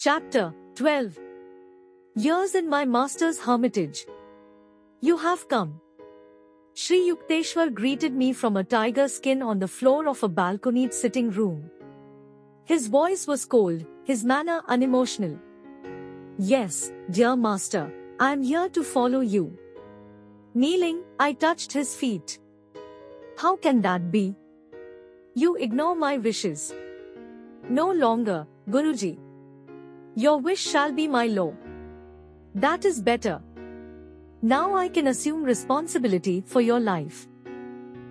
Chapter 12 Years in my master's hermitage. You have come. Sri Yukteswar greeted me from a tiger skin on the floor of a balconied sitting room. His voice was cold, his manner unemotional. Yes, dear master, I am here to follow you. Kneeling, I touched his feet. How can that be? You ignore my wishes. No longer, Guruji. Your wish shall be my law. That is better. Now I can assume responsibility for your life.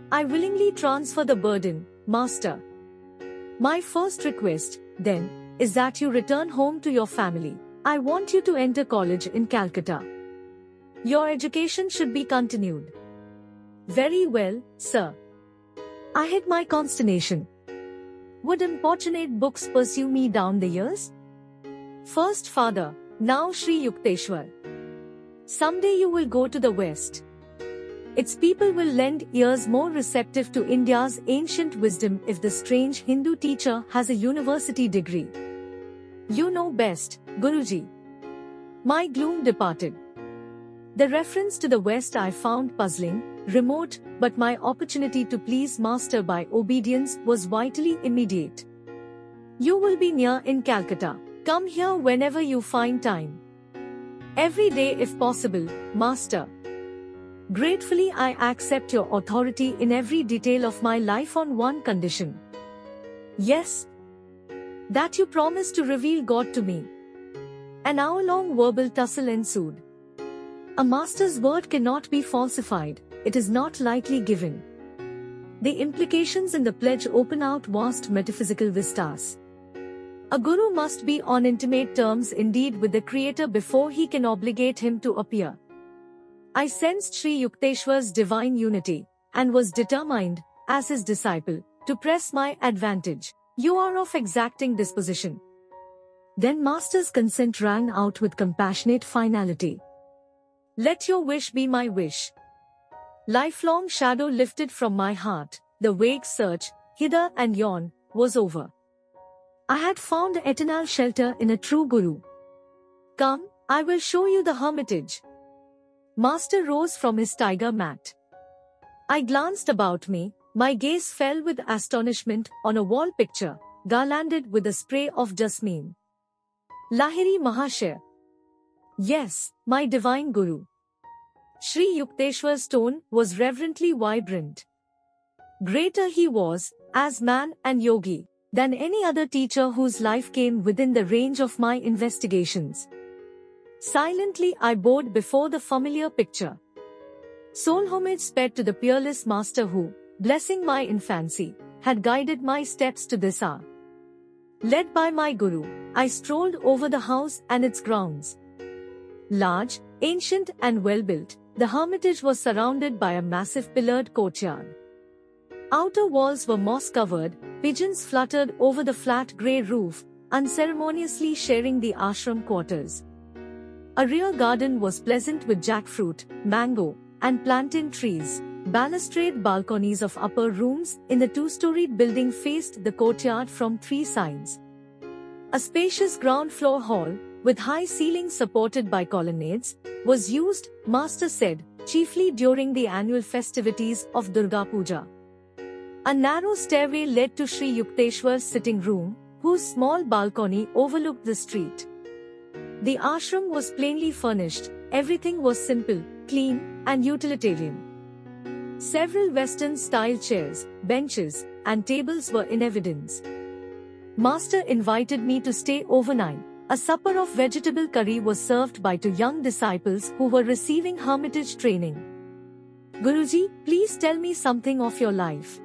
I willingly transfer the burden, Master. My first request, then, is that you return home to your family. I want you to enter college in Calcutta. Your education should be continued. Very well, sir. I hid my consternation. Would importunate books pursue me down the years? First father, now Sri Yukteswar. Someday you will go to the West. Its people will lend ears more receptive to India's ancient wisdom if the strange Hindu teacher has a university degree. You know best, Guruji. My gloom departed. The reference to the West I found puzzling, remote, but my opportunity to please Master by obedience was vitally immediate. You will be near in Calcutta. Come here whenever you find time. Every day if possible, Master. Gratefully I accept your authority in every detail of my life on one condition. Yes. That you promise to reveal God to me. An hour-long verbal tussle ensued. A master's word cannot be falsified, it is not lightly given. The implications in the pledge open out vast metaphysical vistas. A guru must be on intimate terms indeed with the creator before he can obligate him to appear. I sensed Sri Yukteswar's divine unity, and was determined, as his disciple, to press my advantage. You are of exacting disposition. Then Master's consent rang out with compassionate finality. Let your wish be my wish. Lifelong shadow lifted from my heart, the vague search, hither and yon, was over. I had found eternal shelter in a true Guru. Come, I will show you the hermitage. Master rose from his tiger mat. I glanced about me, my gaze fell with astonishment on a wall picture, garlanded with a spray of jasmine. Lahiri Mahashaya. Yes, my divine Guru. Sri Yukteswar's tone was reverently vibrant. Greater he was, as man and yogi than any other teacher whose life came within the range of my investigations. Silently I bowed before the familiar picture. Soul homage sped to the peerless master who, blessing my infancy, had guided my steps to this hour. Led by my guru, I strolled over the house and its grounds. Large, ancient and well-built, the hermitage was surrounded by a massive pillared courtyard. Outer walls were moss-covered, pigeons fluttered over the flat grey roof, unceremoniously sharing the ashram quarters. A rear garden was pleasant with jackfruit, mango, and plantain trees. Balustrade balconies of upper rooms in the two-storied building faced the courtyard from three sides. A spacious ground floor hall, with high ceilings supported by colonnades, was used, Master said, chiefly during the annual festivities of Durga Puja. A narrow stairway led to Sri Yukteswar's sitting room, whose small balcony overlooked the street. The ashram was plainly furnished, everything was simple, clean, and utilitarian. Several Western-style chairs, benches, and tables were in evidence. Master invited me to stay overnight. A supper of vegetable curry was served by two young disciples who were receiving hermitage training. Guruji, please tell me something of your life.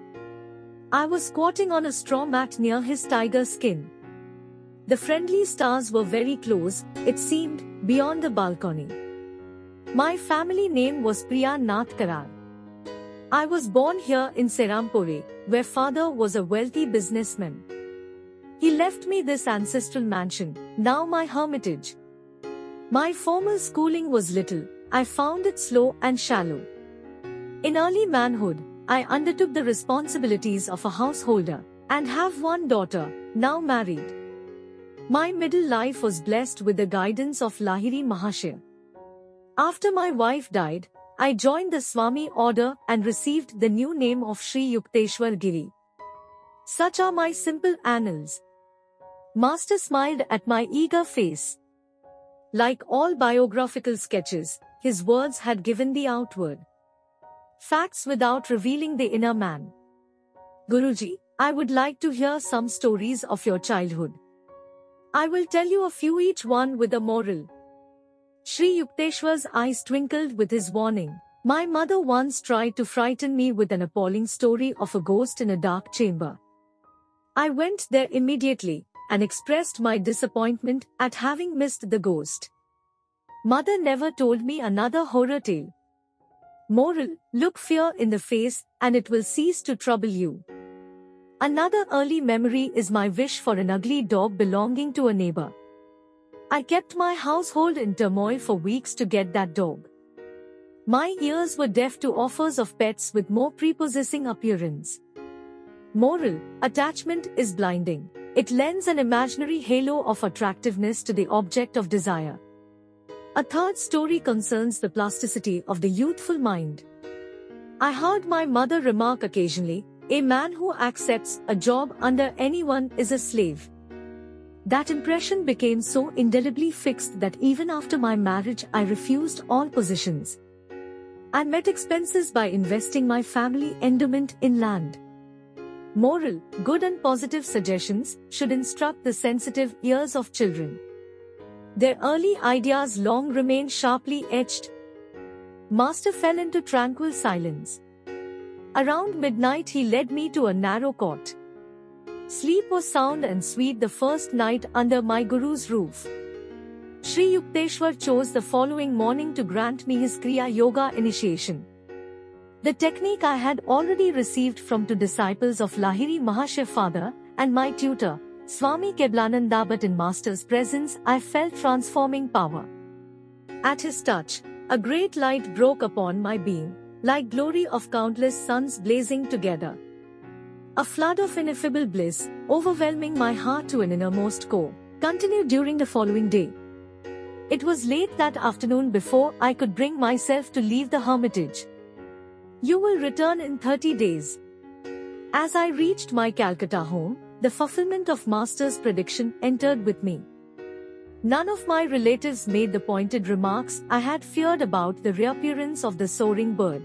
I was squatting on a straw mat near his tiger skin. The friendly stars were very close, it seemed, beyond the balcony. My family name was Priya Nath Karar. I was born here in Serampore, where father was a wealthy businessman. He left me this ancestral mansion, now my hermitage. My formal schooling was little, I found it slow and shallow. In early manhood, I undertook the responsibilities of a householder and have one daughter, now married. My middle life was blessed with the guidance of Lahiri Mahashaya. After my wife died, I joined the Swami order and received the new name of Sri Yukteswar Giri. Such are my simple annals. Master smiled at my eager face. Like all biographical sketches, his words had given the outward facts without revealing the inner man. Guruji, I would like to hear some stories of your childhood. I will tell you a few each one with a moral. Sri Yukteswar's eyes twinkled with his warning. My mother once tried to frighten me with an appalling story of a ghost in a dark chamber. I went there immediately and expressed my disappointment at having missed the ghost. Mother never told me another horror tale. Moral, look fear in the face and it will cease to trouble you. Another early memory is my wish for an ugly dog belonging to a neighbor. I kept my household in turmoil for weeks to get that dog. My ears were deaf to offers of pets with more prepossessing appearance. Moral, attachment is blinding. It lends an imaginary halo of attractiveness to the object of desire. A third story concerns the plasticity of the youthful mind. I heard my mother remark occasionally, a man who accepts a job under anyone is a slave. That impression became so indelibly fixed that even after my marriage I refused all positions. I met expenses by investing my family endowment in land. Moral, good and positive suggestions should instruct the sensitive ears of children. Their early ideas long remain sharply etched. Master fell into tranquil silence. Around midnight he led me to a narrow court. Sleep was sound and sweet the first night under my Guru's roof. Sri Yukteswar chose the following morning to grant me his Kriya Yoga initiation. The technique I had already received from two disciples of Lahiri Mahashaya father and my tutor, Swami Kebalananda but in Master's presence I felt transforming power. At his touch, a great light broke upon my being, like glory of countless suns blazing together. A flood of ineffable bliss, overwhelming my heart to an innermost core, continued during the following day. It was late that afternoon before I could bring myself to leave the hermitage. You will return in 30 days. As I reached my Calcutta home, the fulfillment of Master's prediction entered with me. None of my relatives made the pointed remarks I had feared about the reappearance of the soaring bird.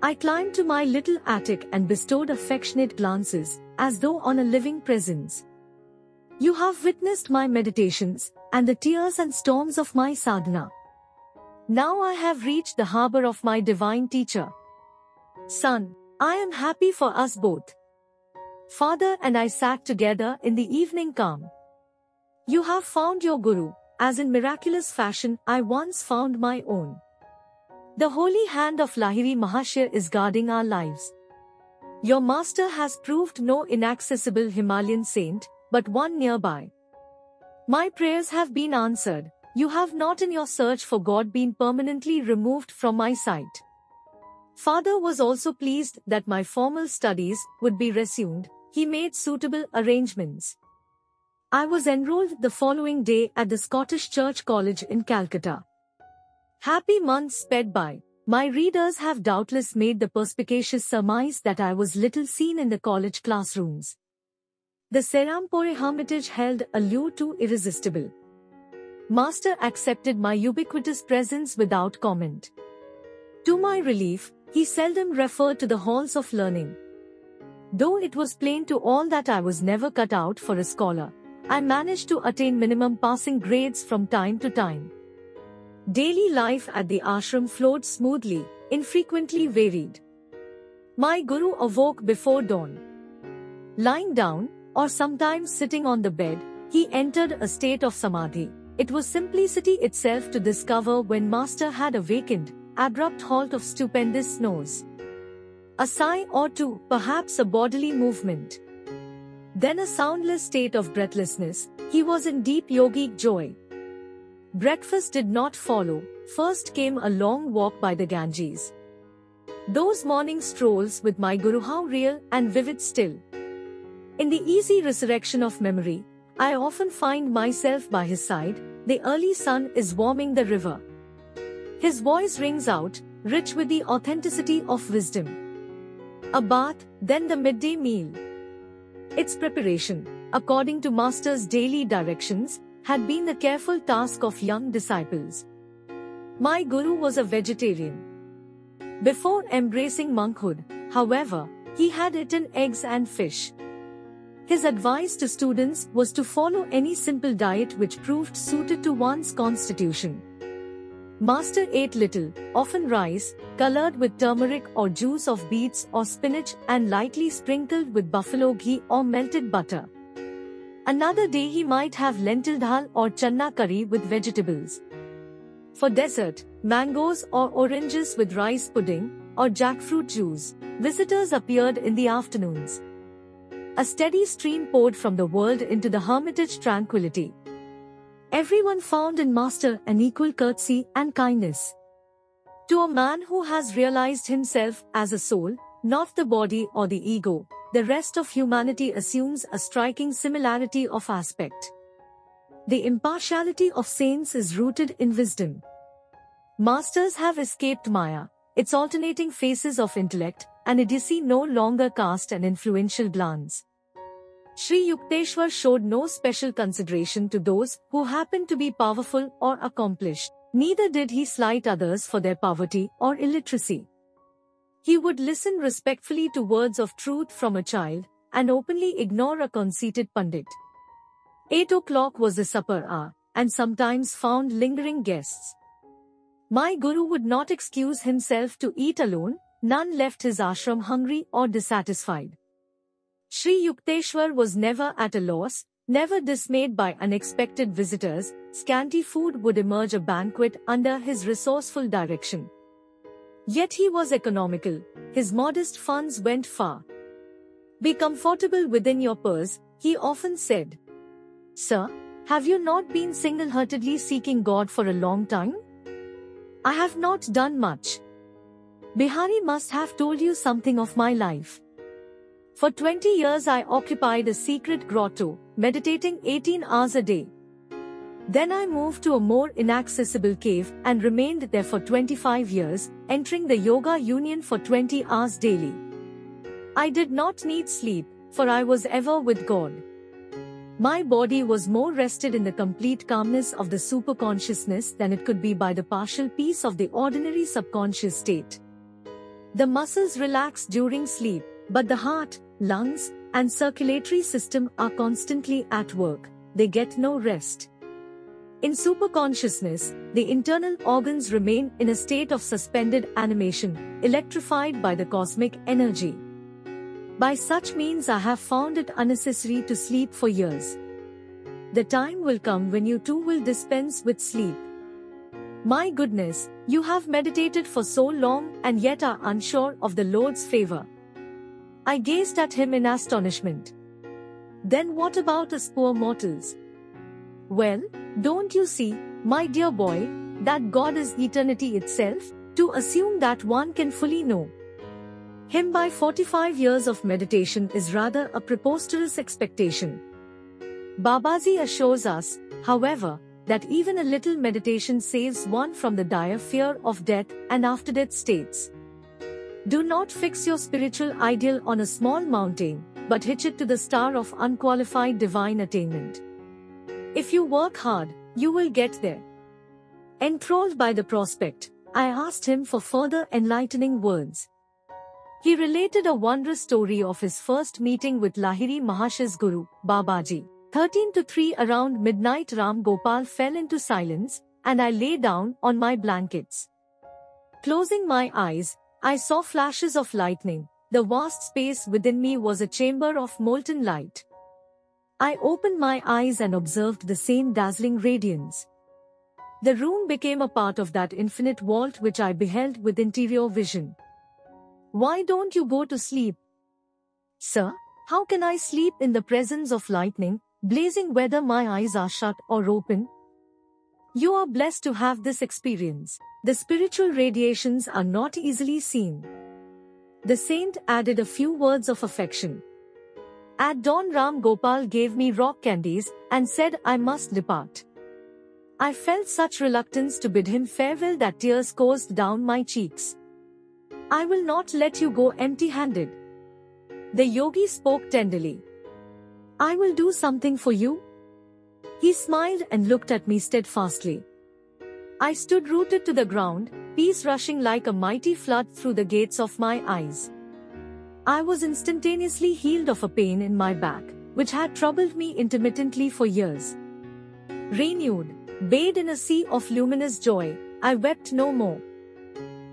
I climbed to my little attic and bestowed affectionate glances, as though on a living presence. You have witnessed my meditations, and the tears and storms of my sadhana. Now I have reached the harbor of my divine teacher. Son, I am happy for us both. Father and I sat together in the evening calm. You have found your Guru, as in miraculous fashion I once found my own. The holy hand of Lahiri Mahashaya is guarding our lives. Your master has proved no inaccessible Himalayan saint, but one nearby. My prayers have been answered. You have not in your search for God been permanently removed from my sight. Father was also pleased that my formal studies would be resumed. He made suitable arrangements. I was enrolled the following day at the Scottish Church College in Calcutta. Happy months sped by. My readers have doubtless made the perspicacious surmise that I was little seen in the college classrooms. The Serampore Hermitage held a lure too irresistible. Master accepted my ubiquitous presence without comment. To my relief, he seldom referred to the halls of learning. Though it was plain to all that I was never cut out for a scholar, I managed to attain minimum passing grades from time to time. Daily life at the ashram flowed smoothly, infrequently varied. My guru awoke before dawn. Lying down, or sometimes sitting on the bed, he entered a state of samadhi. It was simplicity itself to discover when master had awakened, abrupt halt of stupendous snores. A sigh or two, perhaps a bodily movement. Then a soundless state of breathlessness, he was in deep yogic joy. Breakfast did not follow, first came a long walk by the Ganges. Those morning strolls with my Guru how real and vivid still. In the easy resurrection of memory, I often find myself by his side, the early sun is warming the river. His voice rings out, rich with the authenticity of wisdom. A bath, then the midday meal. Its preparation, according to Master's daily directions, had been the careful task of young disciples. My Guru was a vegetarian. Before embracing monkhood, however, he had eaten eggs and fish. His advice to students was to follow any simple diet which proved suited to one's constitution. Master ate little, often rice, colored with turmeric or juice of beets or spinach and lightly sprinkled with buffalo ghee or melted butter. Another day he might have lentil dal or channa curry with vegetables. For dessert, mangoes or oranges with rice pudding or jackfruit juice, visitors appeared in the afternoons. A steady stream poured from the world into the hermitage tranquility. Everyone found in Master an equal courtesy and kindness. To a man who has realized himself as a soul, not the body or the ego, the rest of humanity assumes a striking similarity of aspect. The impartiality of saints is rooted in wisdom. Masters have escaped Maya, its alternating faces of intellect, and Idiocy no longer cast an influential glance. Sri Yukteswar showed no special consideration to those who happened to be powerful or accomplished. Neither did he slight others for their poverty or illiteracy. He would listen respectfully to words of truth from a child and openly ignore a conceited pundit. Eight o'clock was the supper hour, and sometimes found lingering guests. My Guru would not excuse himself to eat alone, none left his ashram hungry or dissatisfied. Sri Yukteswar was never at a loss, never dismayed by unexpected visitors, scanty food would emerge a banquet under his resourceful direction. Yet he was economical, his modest funds went far. Be comfortable within your purse, he often said. Sir, have you not been single-heartedly seeking God for a long time? I have not done much. Bihari must have told you something of my life. For 20 years I occupied a secret grotto, meditating 18 hours a day. Then I moved to a more inaccessible cave and remained there for 25 years, entering the yoga union for 20 hours daily. I did not need sleep, for I was ever with God. My body was more rested in the complete calmness of the superconsciousness than it could be by the partial peace of the ordinary subconscious state. The muscles relax during sleep, but the heart, lungs, and circulatory system are constantly at work, they get no rest. In superconsciousness, the internal organs remain in a state of suspended animation, electrified by the cosmic energy. By such means I have found it unnecessary to sleep for years. The time will come when you too will dispense with sleep. My goodness, you have meditated for so long and yet are unsure of the Lord's favor. I gazed at him in astonishment. Then what about us poor mortals? Well, don't you see, my dear boy, that God is eternity itself, to assume that one can fully know him by 45 years of meditation is rather a preposterous expectation. Babaji assures us, however, that even a little meditation saves one from the dire fear of death and after-death states. Do not fix your spiritual ideal on a small mountain, but hitch it to the star of unqualified divine attainment. If you work hard, you will get there. Enthralled by the prospect, I asked him for further enlightening words. He related a wondrous story of his first meeting with Lahiri Mahashay's Guru, Babaji. 13 to 3 around midnight Ram Gopal fell into silence, and I lay down on my blankets. Closing my eyes, I saw flashes of lightning. The vast space within me was a chamber of molten light. I opened my eyes and observed the same dazzling radiance. The room became a part of that infinite vault which I beheld with interior vision. Why don't you go to sleep? Sir, how can I sleep in the presence of lightning, blazing whether my eyes are shut or open? You are blessed to have this experience. The spiritual radiations are not easily seen. The saint added a few words of affection. At dawn Ram Gopal gave me rock candies and said I must depart. I felt such reluctance to bid him farewell that tears coursed down my cheeks. I will not let you go empty-handed. The yogi spoke tenderly. I will do something for you. He smiled and looked at me steadfastly. I stood rooted to the ground, peace rushing like a mighty flood through the gates of my eyes. I was instantaneously healed of a pain in my back, which had troubled me intermittently for years. Renewed, bathed in a sea of luminous joy, I wept no more.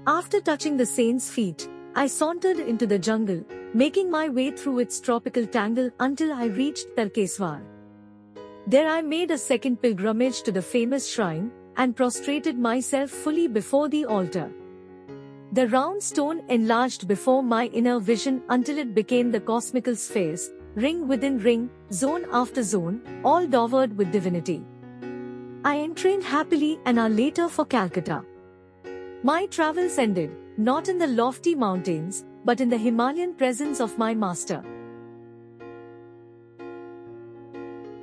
After touching the saint's feet, I sauntered into the jungle, making my way through its tropical tangle until I reached Tarkeswar. There I made a second pilgrimage to the famous shrine and prostrated myself fully before the altar. The round stone enlarged before my inner vision until it became the cosmical spheres, ring within ring, zone after zone, all dowered with divinity. I entrained happily an hour later for Calcutta. My travels ended, not in the lofty mountains, but in the Himalayan presence of my master.